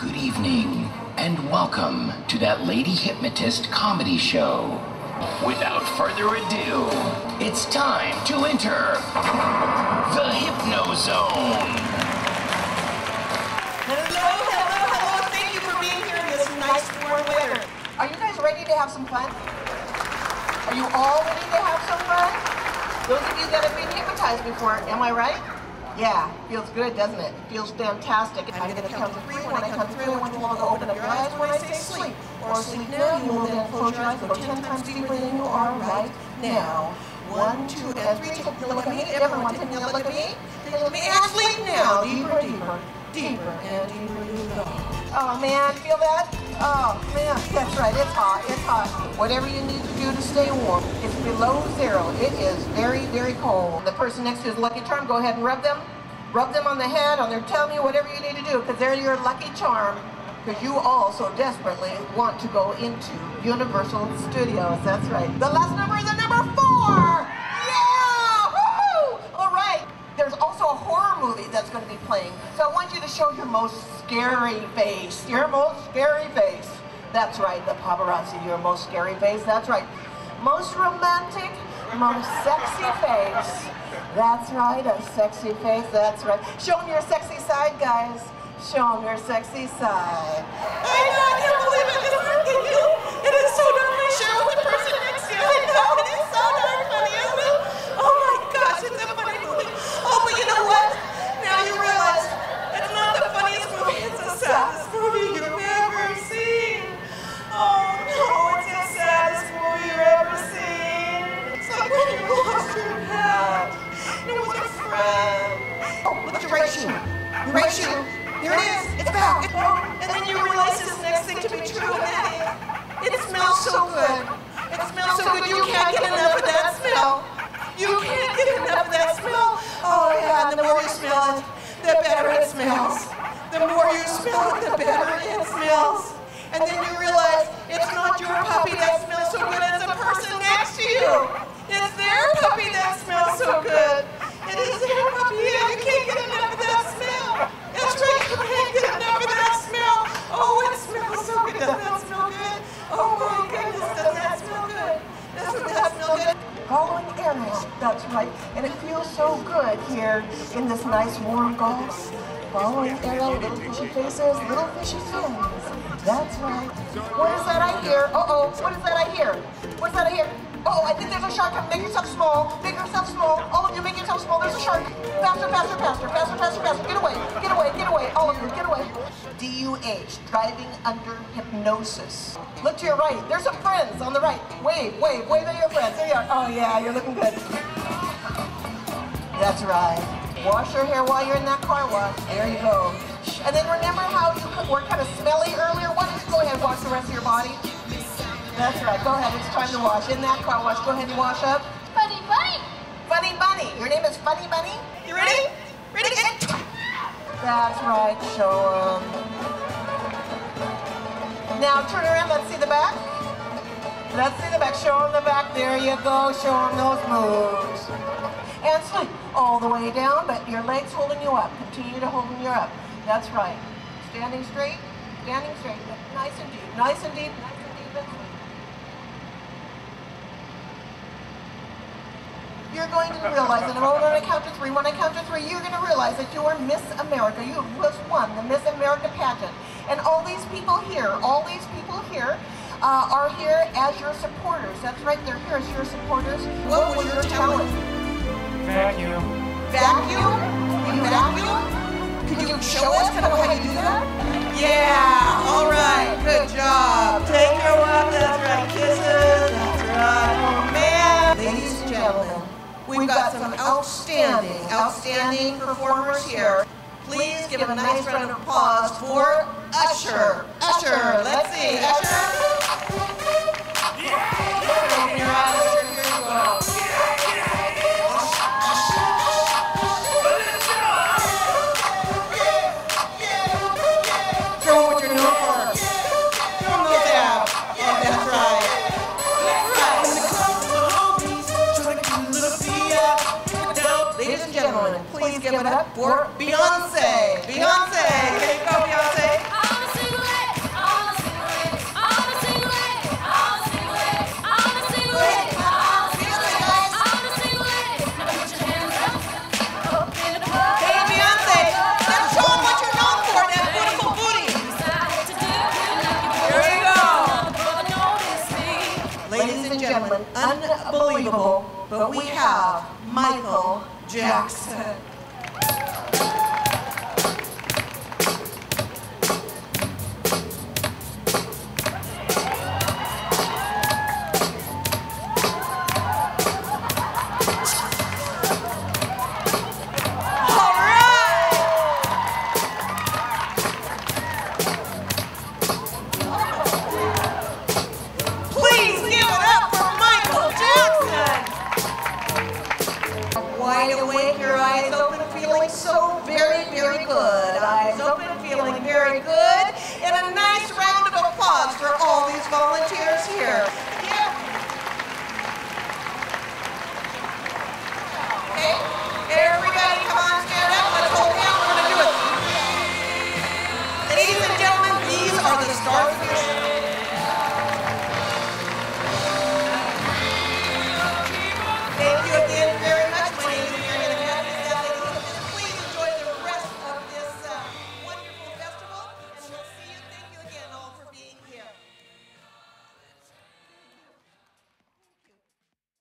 Good evening, and welcome to that Lady Hypnotist comedy show. Without further ado, it's time to enter the Hypno Zone. Hello, hello, hello. Thank you for being here in this nice warm weather. Are you guys ready to have some fun? Are you all ready to have some fun? Those of you that have been hypnotized before, am I right? Yeah, feels good, doesn't it? It feels fantastic. I'm going to count to three. When I count to three, I want you all to open up your eyes when I say sleep. Or sleep now, you will then close your eyes, go ten times deeper than you are right now. One, two, and three. Take a look at me. Everyone, take a look at me. Take a look at me. And sleep now. Deeper, deeper, deeper, and deeper you go. Oh man, feel that? Oh man, that's right. It's hot. It's hot. Whatever you need to do to stay warm. It's below zero. It is very, very cold. The person next to his lucky charm, go ahead and rub them. Rub them on the head, on their tummy, whatever you need to do, because they're your lucky charm. Because you all so desperately want to go into Universal Studios. That's right. The last number is the number four. Yeah! Woo! All right. There's also a horror movie that's going to be playing. So I want you to show your most scary face. Your most scary face. That's right, the paparazzi, your most scary face. That's right. Most romantic, most sexy face. That's right, a sexy face. That's right. Show them your sexy side, guys. Show them your sexy side. Oh, look at your right shoe. Your right shoe. Here it is. It's back. It- oh, and then you realize this next thing to be true, and that is, it smells so good. It smells so good. You can't get enough of that smell. You can't get enough of that smell. Oh yeah, and the more you smell it, the better it smells. The more you smell it, the better it smells. And then you realize it's not your puppy that smells so good, it's the person next to you. It's their puppy that smells so good. So good here in this nice warm Gulf. Following Ariel, little fishy faces, little fishy fins. That's right. What is that I hear? Uh-oh, what is that I hear? What is that I hear? Oh, I think there's a shark. Make yourself small. Make yourself small. All of you, make yourself small. There's a shark. Faster, faster, faster, faster, faster, faster. Get away. Get away. Get away. All of you, get away. DUH, driving under hypnosis. Look to your right. There's some friends on the right. Wave, wave, wave at your friends. There you are. Oh yeah, you're looking good. That's right. Wash your hair while you're in that car wash. There you go. And then remember how you were kind of smelly earlier? Why don't you go ahead and wash the rest of your body? That's right. Go ahead. It's time to wash. In that car wash, go ahead and wash up. Funny bunny. Funny Bunny. Your name is Funny Bunny? You ready? Ready? And... That's right. Show 'em. Now turn around. Let's see the back. Let's see the back. Show 'em the back. There you go. Show 'em those moves. And sleep all the way down, but your legs holding you up. Continue to hold you up. That's right. Standing straight. Standing straight. Nice and deep. Nice and deep. Nice and deep. You're going to realize moment when I count to three, when I count to three, you're going to realize that you are Miss America. You have just won the Miss America pageant. And all these people here, all these people here uh, are here as your supporters. That's right, they're here as your supporters. What? Vacuum. Vacuum? You vacuum? Could you show us kind of how you do that? Yeah, all right, good job. Take your walk, that's right, kisses, that's right. Oh man. Ladies and gentlemen, we've got some outstanding, outstanding performers here. Please give a nice round of applause for Usher. Usher, let's see, Usher. please give it up for Beyonce. Beyonce, you go Beyonce? unbelievable, but we have Michael Jackson. Very good. And a